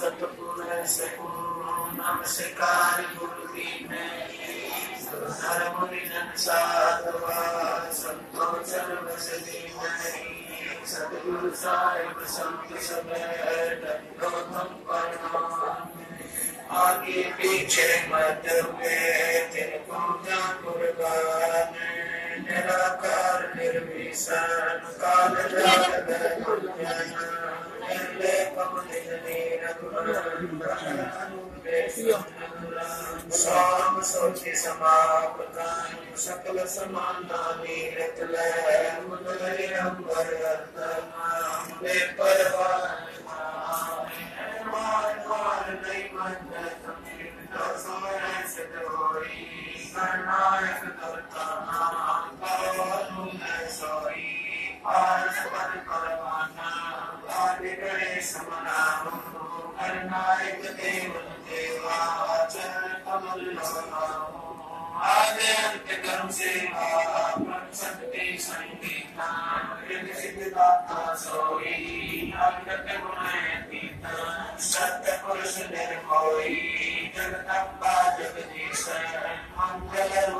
سکون سکون سکار گردی میں آگے پیچھے مت تیرے پوجا قربان میرا کار نرمیسان کال جاگ دنیا میرے پمدل میرا قربان بے سمان سام سوچے سما پتانی سکل سمانانی رتلے منلے امبر اردنام نے پروانی مانی مان مان نہیں مندر Satya Purusha Nirmoli, Jagatamba Jagadisa, Mangala Rupa.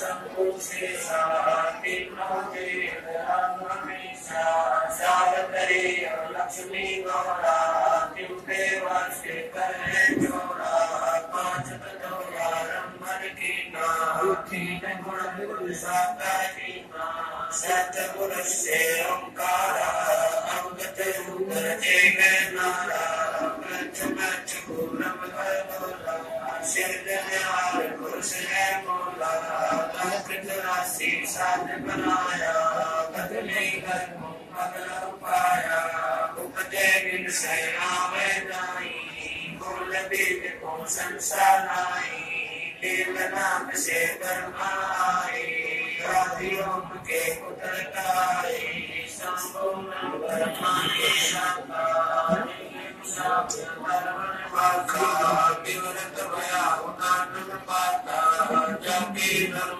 سب کچھ سے ساتھ مجھے پہ روپر جے گئے بنایا بدلی کر محمد روپایا اپتے بن سینا ویدائی بول بیت کو سنسان آئی لیل نام سے برما آئی رادیوں کے قدرت آئی سامبو نمبر مانے شاکا Thank you.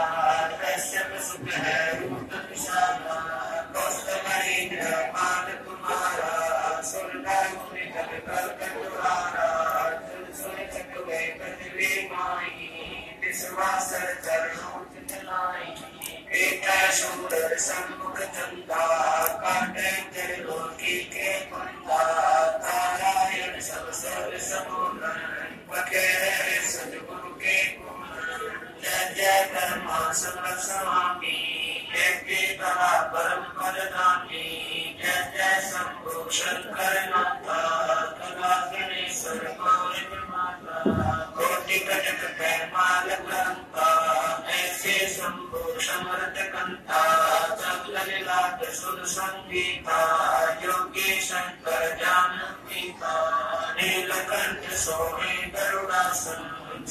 سنگ چندا کٹے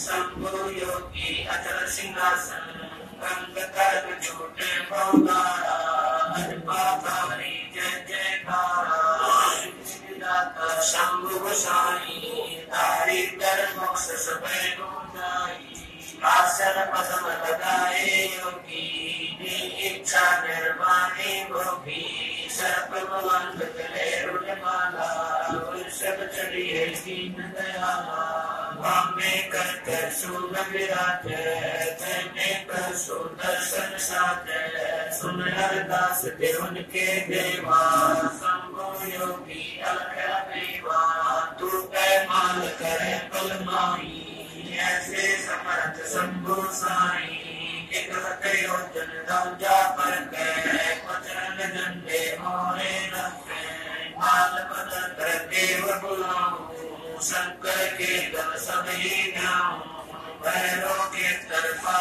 سمبوریوں کی اچھا نرمانی گوپی سرپ چڑیے سن سنسات سنر داس دیون کے دیوا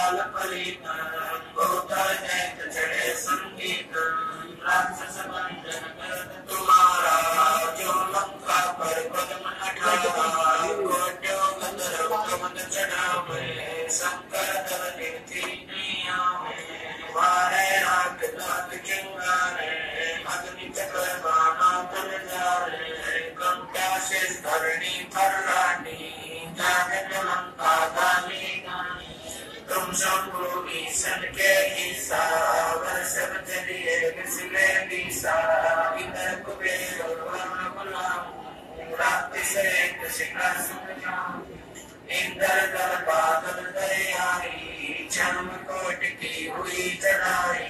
خلق العباد دردر بادل دریا چم کوٹ کی ہوئی چڑھائی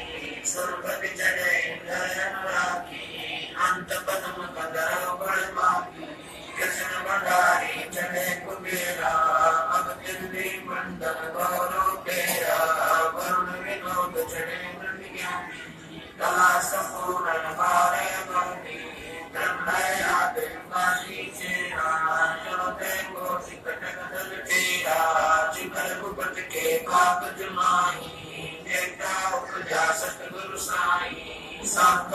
ਬਾਪ ਜਮਾਈ ਬੇਟਾ ਉਪਜਾ ਸਤਿਗੁਰੂ ਸਾਈ ਸਤਿ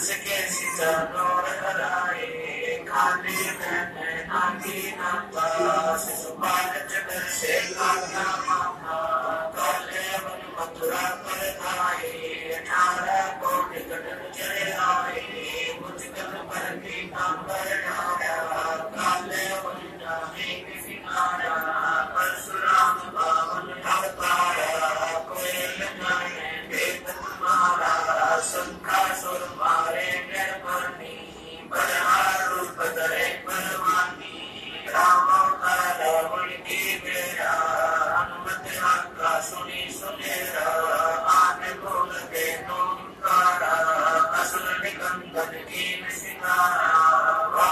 Thank you.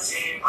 same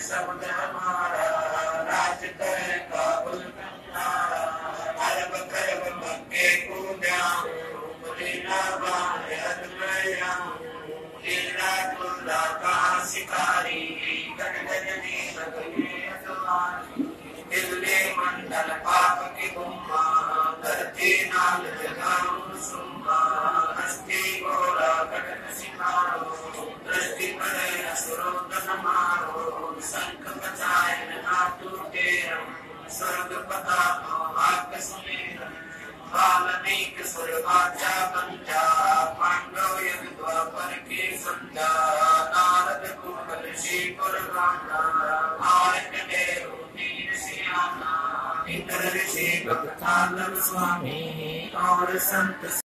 سب ہمارا راج کرے